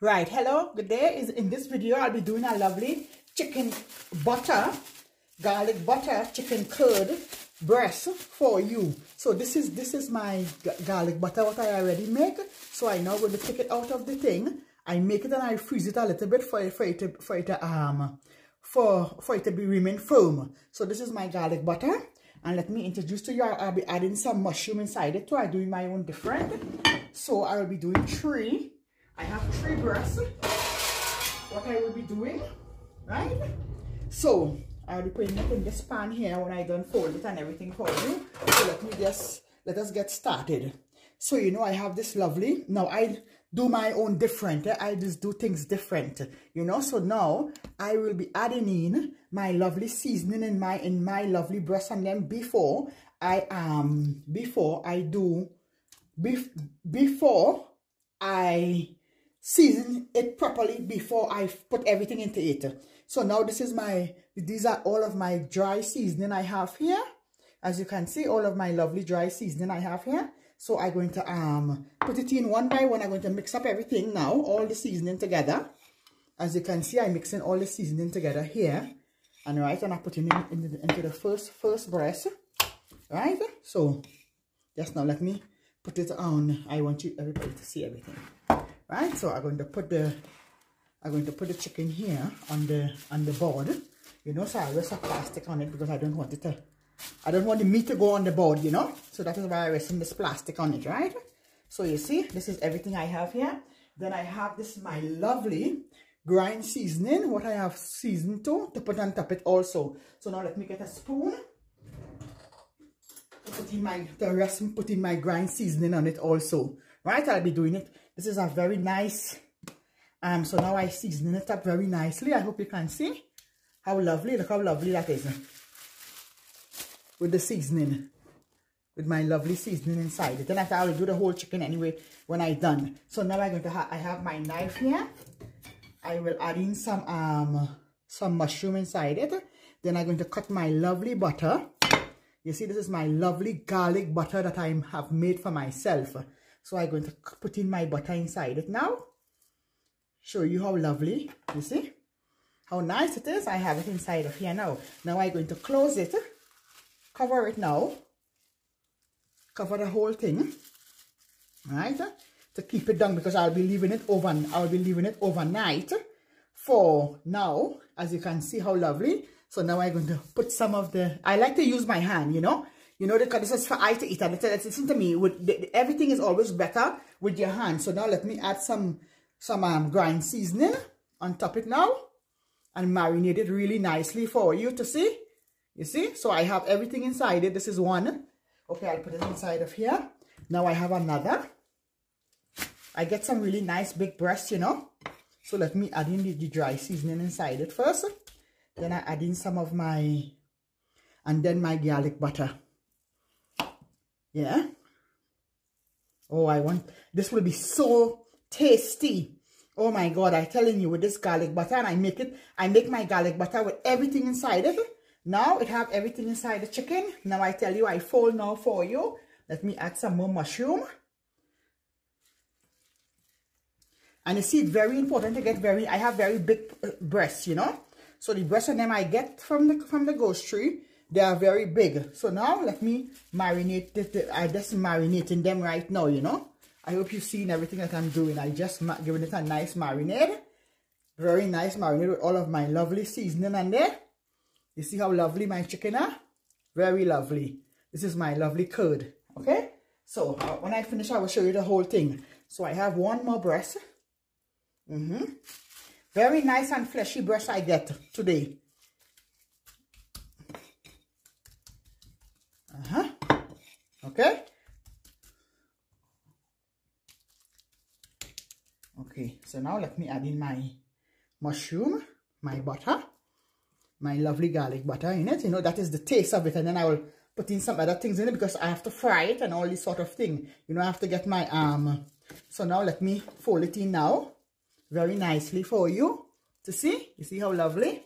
Right, hello, good day. Is In this video, I'll be doing a lovely chicken butter, garlic butter, chicken Kiev breast for you. So this is this is my garlic butter, what I already make. So I now going to take it out of the thing. I make it and I freeze it a little bit for, for it to, for it to, um, for, for it to be remain firm. So this is my garlic butter. And let me introduce to you, I'll be adding some mushroom inside it too. I'm doing my own different. So I will be doing three. I have three breasts. What I will be doing, right? So I'll be putting it in this pan here when I done fold it and everything for you. So let me just, let us get started. So, you know, I have this lovely, now I do my own different. I just do things different, you know. So now I will be adding in my lovely seasoning in my in my lovely breast and then before I um before I do bef before I season it properly before I put everything into it. So now this is my these are all of my dry seasoning I have here. As you can see, all of my lovely dry seasoning I have here. So I'm going to um put it in one by one. I'm going to mix up everything now, all the seasoning together. As you can see, I'm mixing all the seasoning together here. And right, and I put it in the, into the first first breast. Right? So just now let me put it on. I want you everybody to see everything. Right? So I'm going to put the I'm going to put the chicken here on the on the board. You know, so I rest a plastic on it because I don't want it to I don't want the meat to go on the board, you know. So that is why I resting this plastic on it, right? So you see, this is everything I have here. Then I have this my lovely grind seasoning, what I have seasoned to, to put on top it also. So now let me get a spoon. To put in my, the rest put in my grind seasoning on it also. Right, I'll be doing it. This is a very nice, um, so now I season it up very nicely. I hope you can see how lovely, look how lovely that is with the seasoning with my lovely seasoning inside it. Then after I will do the whole chicken anyway when I done. So now I'm going to have I have my knife here. I will add in some um some mushroom inside it. Then I'm going to cut my lovely butter. You see this is my lovely garlic butter that I have made for myself. So I'm going to put in my butter inside it now. Show you how lovely. You see? How nice it is. I have it inside of here now. Now I'm going to close it cover it now cover the whole thing right to keep it down because I'll be leaving it over I'll be leaving it overnight for now as you can see how lovely so now I'm going to put some of the I like to use my hand you know you know because this is for I to eat and listen to me with the, everything is always better with your hand so now let me add some some um grind seasoning on top it now and marinate it really nicely for you to see you see? So I have everything inside it. This is one. Okay, I'll put it inside of here. Now I have another. I get some really nice big breasts, you know. So let me add in the, the dry seasoning inside it first. Then I add in some of my, and then my garlic butter. Yeah. Oh, I want, this will be so tasty. Oh my God, I'm telling you, with this garlic butter, and I make it, I make my garlic butter with everything inside it. Now it have everything inside the chicken. Now I tell you, I fold now for you. Let me add some more mushroom. And you see, it's very important to get very, I have very big uh, breasts, you know. So the breasts of them I get from the from the grocery, they are very big. So now let me marinate, it. I just marinating them right now, you know. I hope you've seen everything that I'm doing. I just giving it a nice marinade. Very nice marinade with all of my lovely seasoning on there. You see how lovely my chicken are? Very lovely. This is my lovely Kiev. Okay? So, uh, when I finish, I will show you the whole thing. So, I have one more breast. Mm -hmm. Very nice and fleshy breast I get today. Uh-huh. Okay? Okay, so now let me add in my mushroom, my butter my lovely garlic butter in it. You know, that is the taste of it. And then I will put in some other things in it because I have to fry it and all this sort of thing. You know, I have to get my, um, so now let me fold it in now. Very nicely for you to see. You see how lovely?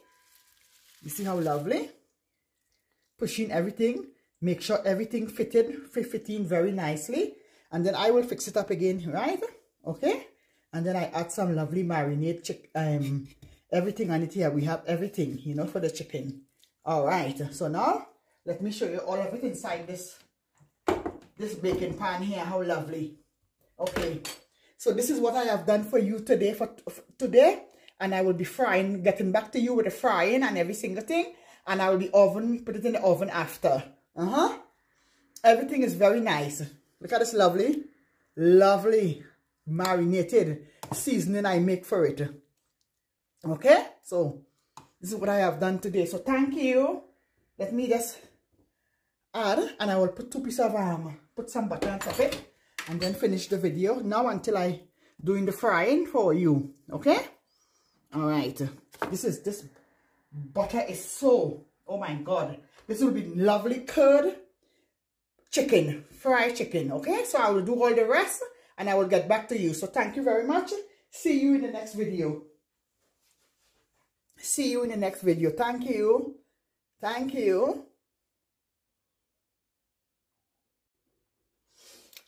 You see how lovely? Pushing everything. Make sure everything fitted, fit in very nicely. And then I will fix it up again, right? Okay? And then I add some lovely marinade chick um everything on it here. We have everything, you know, for the chicken. All right. So now let me show you all of it inside this this baking pan here. How lovely. Okay. So this is what I have done for you today for, for today. And I will be frying, getting back to you with the frying and every single thing. And I will be oven, put it in the oven after. Uh-huh. Everything is very nice. Look at this lovely, lovely marinated seasoning I make for it. Okay, so this is what I have done today. So thank you. Let me just add and I will put two pieces of um put some butter on top it and then finish the video now until I doing the frying for you. Okay? Alright. This is this butter is so oh my god. This will be lovely Kiev chicken, fried chicken. Okay, so I will do all the rest and I will get back to you. So thank you very much. See you in the next video. See you in the next video. Thank you. Thank you.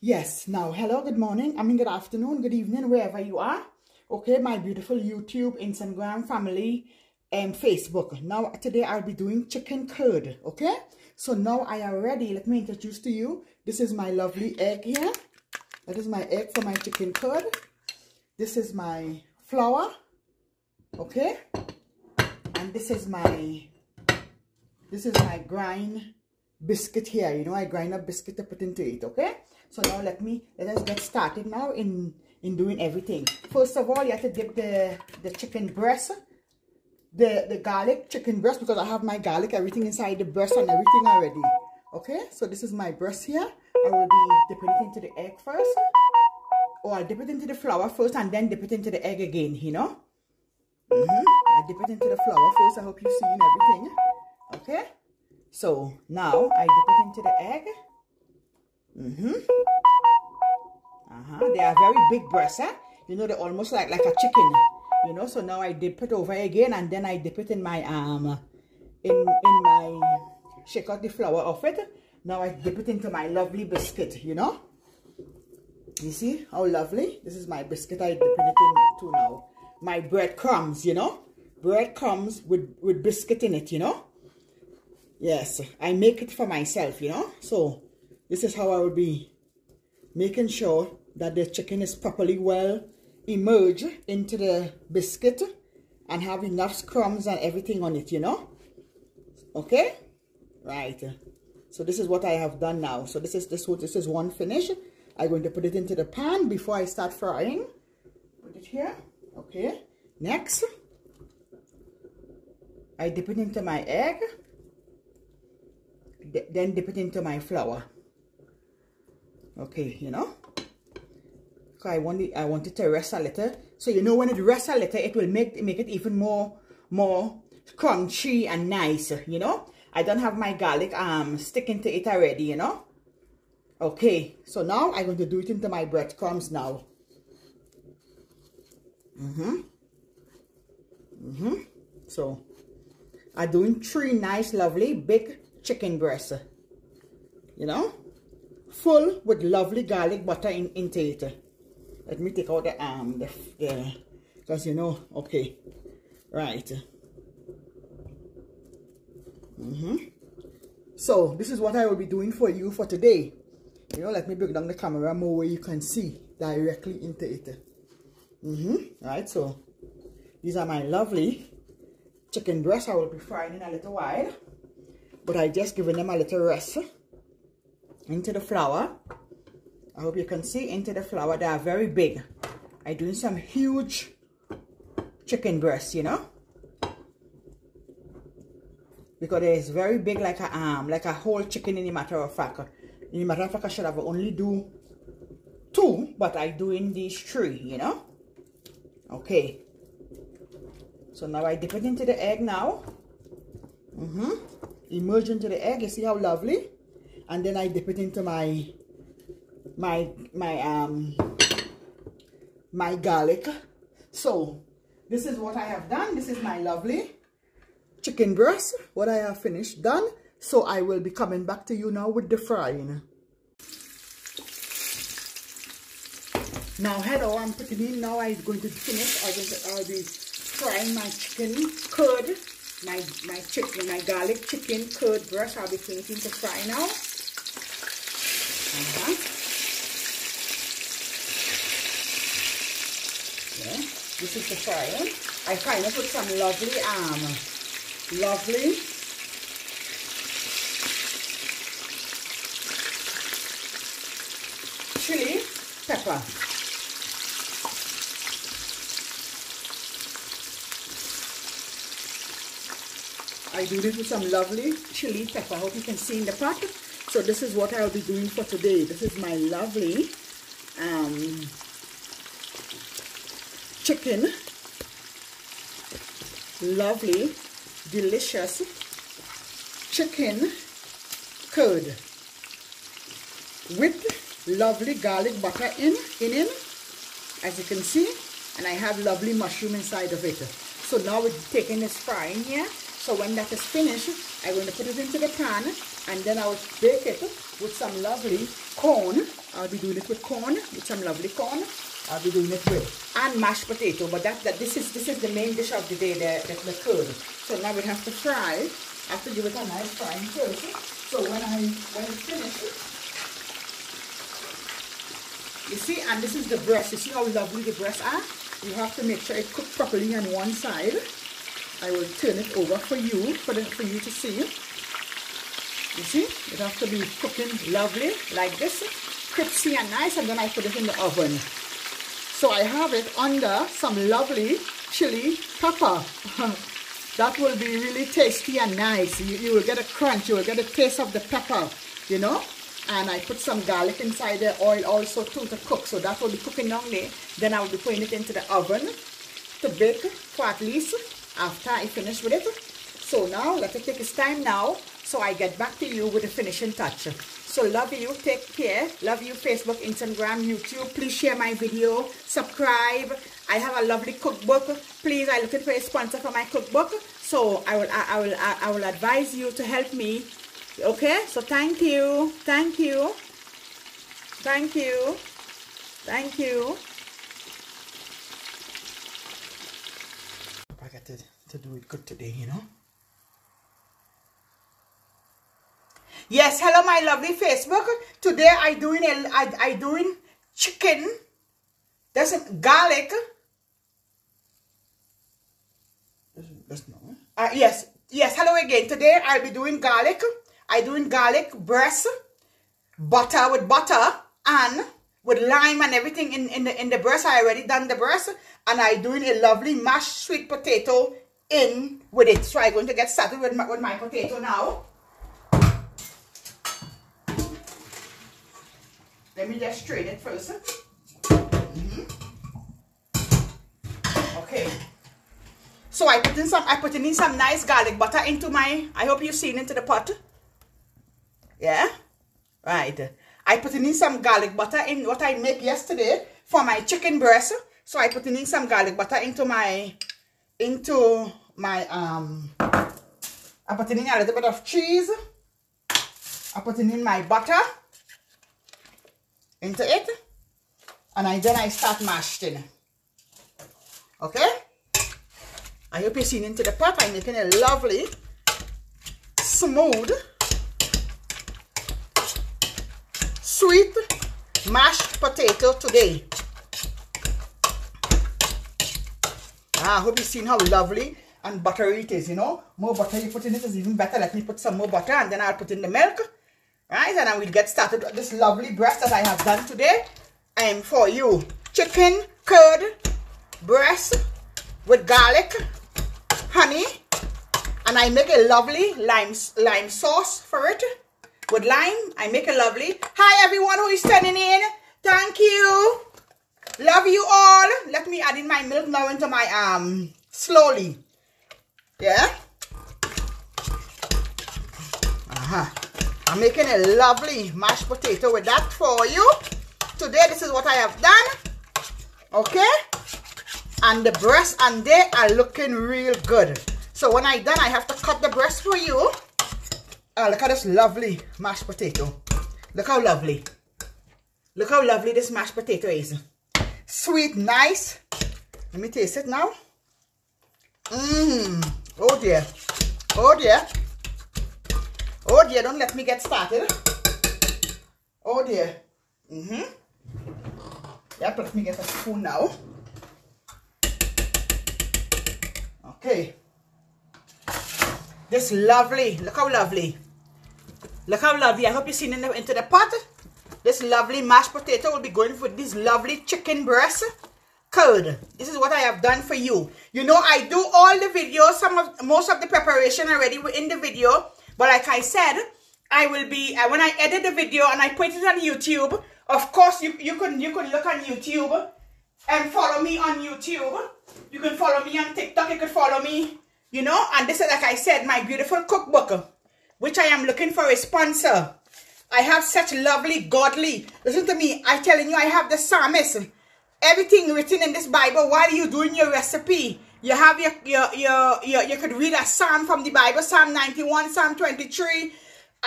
Yes, now, hello, good morning. I mean, good afternoon, good evening, wherever you are. Okay, my beautiful YouTube, Instagram family, and Facebook. Now, today I'll be doing chicken Kiev, okay? So now I am ready. Let me introduce to you. This is my lovely egg here. That is my egg for my chicken Kiev. This is my flour. Okay. And this is my, this is my grind biscuit here. You know, I grind up biscuit to put into it. Okay. So now let me, let us get started now in, in doing everything. First of all, you have to dip the, the chicken breast the, the garlic chicken breast because I have my garlic, everything inside the breast and everything already. Okay, so this is my breast here. I will be dipping it into the egg first. Or I dip it into the flour first and then dip it into the egg again, you know. Mm -hmm. I dip it into the flour first. I hope you're seeing everything. Okay. So now I dip it into the egg. Mm-hmm. Uh-huh. They are very big breasts, eh? You know, they're almost like, like a chicken you know so now i dip it over again and then i dip it in my um in in my shake out the flour of it. Now i dip it into my lovely biscuit you know? You see how lovely? This is my biscuit i dip it into now. My bread crumbs you know? Bread crumbs with with biscuit in it you know? Yes i make it for myself you know? So this is how i will be making sure that the chicken is properly well emerge into the biscuit and have enough crumbs and everything on it, you know. Okay? Right. So this is what I have done now. So this is this this is one finish. I'm going to put it into the pan before I start frying. Put it here. Okay. Next. I dip it into my egg. Then dip it into my flour. Okay, you know. I want it, I want it to rest a little. So you know when it rests a little, it will make make it even more more crunchy and nice. You know, I don't have my garlic um sticking to it already. You know. Okay, so now I'm going to do it into my breadcrumbs now. Mm-hmm. Mm-hmm. So, I'm doing three nice, lovely, big chicken breasts. You know? Full with lovely garlic butter in, into it. Let me take out the arm, the, because you know, okay, right. Mm -hmm. So this is what I will be doing for you for today. You know, let me bring down the camera more where you can see directly into it. Mm -hmm. Right, so these are my lovely chicken breasts. I will be frying in a little while. But I just given them a little rest into the flour. I hope you can see into the flour. They are very big. I'm doing some huge chicken breast, you know. Because it's very big like a arm, um, like a whole chicken in the matter of fact. In matter of fact, I should have only do two, but I doing these three, you know. Okay. So now I dip it into the egg now. Mm-hmm. Immerse into the egg. You see how lovely? And then I dip it into my my my um my garlic so this is what I have done this is my lovely chicken breast what I have finished done so I will be coming back to you now with the frying Now hello, I'm putting in now I'm going to finish. I'm going to I'll be frying my chicken Kiev, my my chicken, my garlic chicken Kiev breast. I'll be putting to fry now. Uh -huh. Yeah, this is the fryer. I kind of put some lovely um lovely chili pepper. I do this with some lovely chili pepper. I hope you can see in the pot. So this is what I'll be doing for today. This is my lovely um, chicken. Lovely, delicious chicken Kiev with lovely garlic butter in, in it, as you can see. And I have lovely mushroom inside of it. So now we're taking this frying here. So when that is finished, I'm going to put it into the pan and then I'll bake it with some lovely corn. I'll be doing it with corn, with some lovely corn. I'll be doing it with and mashed potato. But that, that this is this is the main dish of the day, the, the, the Kiev. So now we have to fry. I have to give it a nice frying first. So when I when it's finished, you see, and this is the breast. You see how lovely the breasts are? You have to make sure it cooked properly on one side. I will turn it over for you, for, the, for you to see. You see, it has to be cooking lovely, like this, crispy and nice, and then I put it in the oven. So I have it under some lovely chili pepper. that will be really tasty and nice. You, you will get a crunch, you will get a taste of the pepper, you know. And I put some garlic inside the oil also too to cook. So that will be cooking there. Then I will be putting it into the oven to bake for at least after I finish with it. So now, let it take its time now, so I get back to you with the finishing touch. So love you, take care, love you Facebook, Instagram, YouTube. Please share my video, subscribe. I have a lovely cookbook. Please, I'm looking for a sponsor for my cookbook. So I will, I, I will, I, I will advise you to help me. Okay, so thank you, thank you, thank you, thank you. I got to, to do it good today, you know. Yes, hello my lovely Facebook. Today I doing a I, I doing chicken. There's garlic. Uh, yes, yes. Hello again. Today I'll be doing garlic. I doing garlic breast, butter with butter and with lime and everything in, in the in the breast. I already done the breast and I doing a lovely mashed sweet potato in with it. So I'm going to get started with my, with my potato now. Let me just strain it first. Mm -hmm. Okay. So I put in some I put in some nice garlic butter into my I hope you've seen into the pot. Yeah? Right. I put in some garlic butter in what I made yesterday for my chicken breast. So I put in some garlic butter into my into my um I put in a little bit of cheese. I put in my butter into it and I then I start mashing okay? I hope you're seeing into the pot. I'm making a lovely smooth sweet mashed potato today. Ah, I hope you've seen how lovely and buttery it is you know? More butter you put in it is even better. Let me put some more butter and then I'll put in the milk right and I will get started with this lovely breast that I have done today. And for you. Chicken Kiev breast with garlic honey and I make a lovely lime lime sauce for it with lime. I make a lovely. Hi everyone who is turning in. Thank you. Love you all. Let me add in my milk now into my um slowly. Yeah? Uh-huh I'm making a lovely mashed potato with that for you. Today, this is what I have done. Okay? And the breast and they are looking real good. So when I done, I have to cut the breast for you. Oh, look at this lovely mashed potato. Look how lovely. Look how lovely this mashed potato is. sweet, nice. Let me taste it now. Mmm. Oh dear. Oh dear. Oh dear, don't let me get started. Oh dear. Mm-hmm. Yep, let me get a spoon now. Okay. This lovely, look how lovely. Look how lovely. I hope you've seen it into the pot. This lovely mashed potato will be going for this lovely chicken breast Kiev. This is what I have done for you. You know, I do all the videos, some of most of the preparation already in the video. But like I said, I will be uh, when I edit the video and I put it on YouTube. Of course, you you can you can look on YouTube and follow me on YouTube. You can follow me on TikTok. You can follow me, you know. And this is like I said, my beautiful cookbook, which I am looking for a sponsor. I have such lovely, godly. Listen to me. I'm telling you, I have the psalmist. Everything written in this Bible while you doing your recipe. You have your, your, your, your, you could read a psalm from the Bible, Psalm 91, Psalm 23,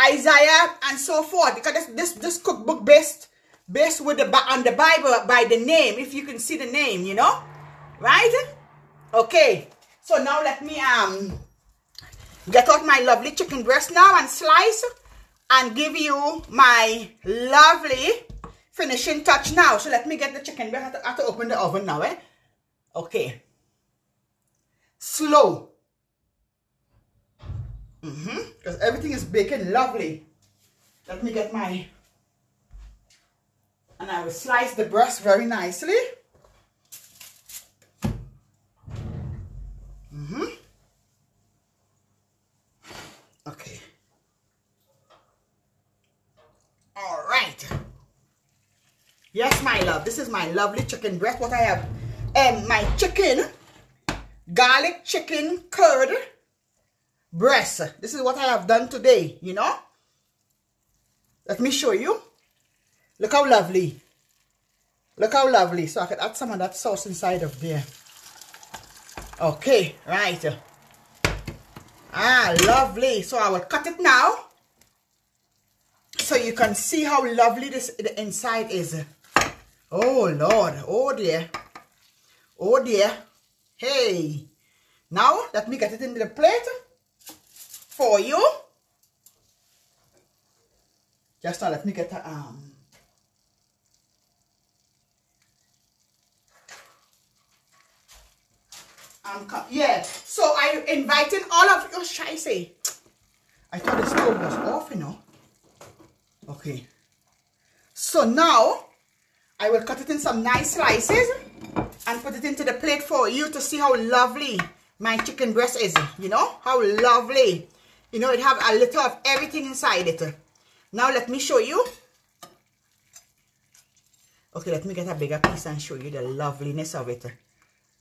Isaiah, and so forth. Because this, this, this cookbook based, based with the, on the Bible by the name, if you can see the name, you know? Right? Okay. So now let me, um, get out my lovely chicken breast now and slice and give you my lovely finishing touch now. So let me get the chicken breast. I have to, I have to open the oven now, eh? Okay. Slow. Mm-hmm. Because everything is baking lovely. Let me get my... And I will slice the breast very nicely. Mm-hmm. Okay. All right. Yes, my love. This is my lovely chicken breast. What I have. Um, my chicken, garlic chicken Kiev breast. This is what I have done today, you know. Let me show you. Look how lovely. Look how lovely. So I can add some of that sauce inside of there. Okay, right. Ah, lovely. So I will cut it now so you can see how lovely this the inside is. Oh Lord, oh dear, oh dear. Hey, now let me get it into the plate for you. Just now, let me get the um. Um, yeah, so I'm inviting all of you. Oh, I say? I thought the stove was off, you know. Okay. So now, I will cut it in some nice slices and put it into the plate for you to see how lovely my chicken breast is. You know, how lovely. You know, it have a little of everything inside it. Now, let me show you. Okay, let me get a bigger piece and show you the loveliness of it.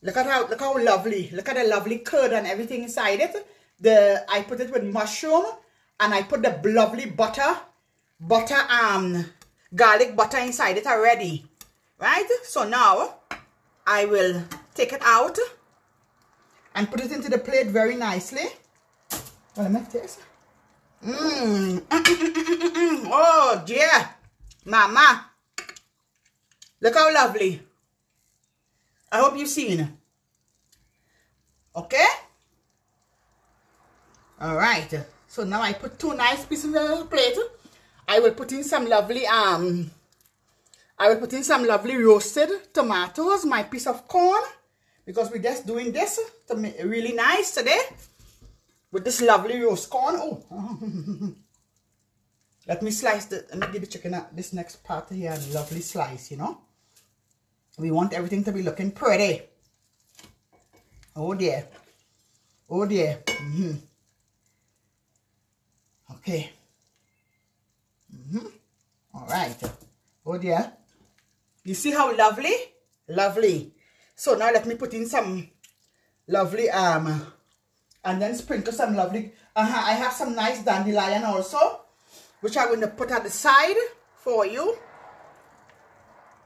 Look at how look how lovely. Look at the lovely Kiev and everything inside it. The I put it with mushroom and I put the lovely butter butter um garlic butter inside it already right so now i will take it out and put it into the plate very nicely. Well, let me taste mmm oh dear. Mama. Look how lovely. I hope you've seen. Okay? All right. So now i put two nice pieces in the plate. I will put in some lovely, um, I will put in some lovely roasted tomatoes, my piece of corn, because we're just doing this to make really nice today with this lovely roast corn. Oh, let me slice the, let me give the chicken this next part here, a lovely slice, you know. We want everything to be looking pretty. Oh dear. Oh dear. Mm -hmm. Okay. Mm -hmm. All right. Oh dear. You see how lovely? Lovely. So now let me put in some lovely um and then sprinkle some lovely uh -huh, I have some nice dandelion also which I'm going to put at the side for you.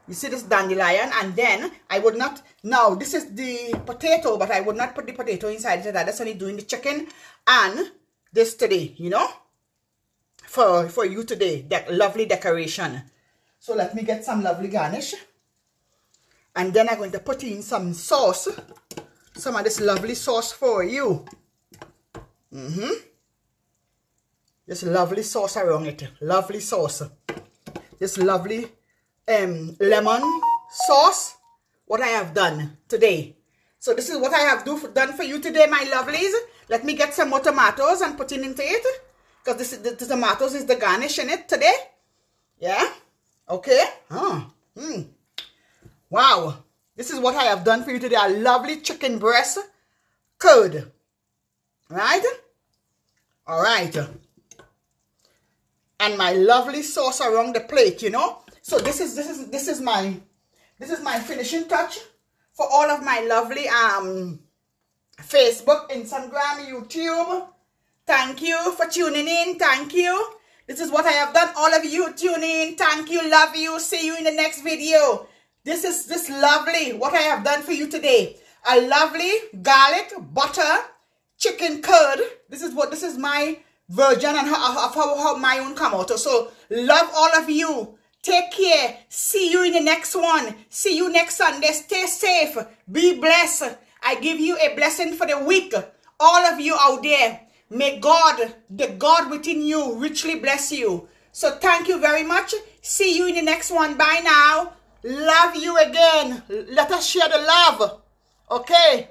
You see this dandelion and then I would not, now this is the potato but I would not put the potato inside it. That's only doing the chicken and this today, you know for, for you today. That lovely decoration. So let me get some lovely garnish. And then I'm going to put in some sauce. Some of this lovely sauce for you. Mm-hmm. This lovely sauce around it. Lovely sauce. This lovely um, lemon sauce. What I have done today. So this is what I have do, done for you today, my lovelies. Let me get some more tomatoes and put it into it. Because the tomatoes is the garnish in it today. Yeah. Okay. Huh. Hmm. Wow. This is what I have done for you today. A lovely chicken breast Kiev. Right? All right. And my lovely sauce around the plate, you know. So this is this is this is my this is my finishing touch for all of my lovely um Facebook, Instagram, YouTube. Thank you for tuning in. Thank you. This is what I have done. All of you tune in. Thank you. Love you. See you in the next video. This is this lovely what I have done for you today. A lovely garlic butter chicken Kiev. This is what this is my version and how, how, how my own come out. So love all of you. Take care. See you in the next one. See you next Sunday. Stay safe. Be blessed. I give you a blessing for the week. All of you out there. May God, the God within you, richly bless you. So thank you very much. See you in the next one. Bye now. Love you again. Let us share the love. Okay.